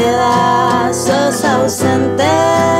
pedazos ausentes.